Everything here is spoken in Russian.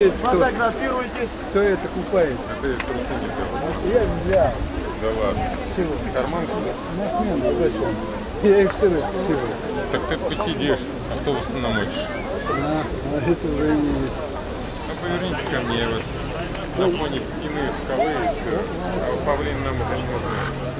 Фотографируйтесь. Кто это купает? А ты трусы не? Я взял. Да ладно. Чего? Карман куда? На смену зачем? Я их все чего? Так ты посидишь, автобус намочишь. На, а это уже не... Ну поверните ко мне вот на ну, фоне стены скалы, а павлин нам это не нужно.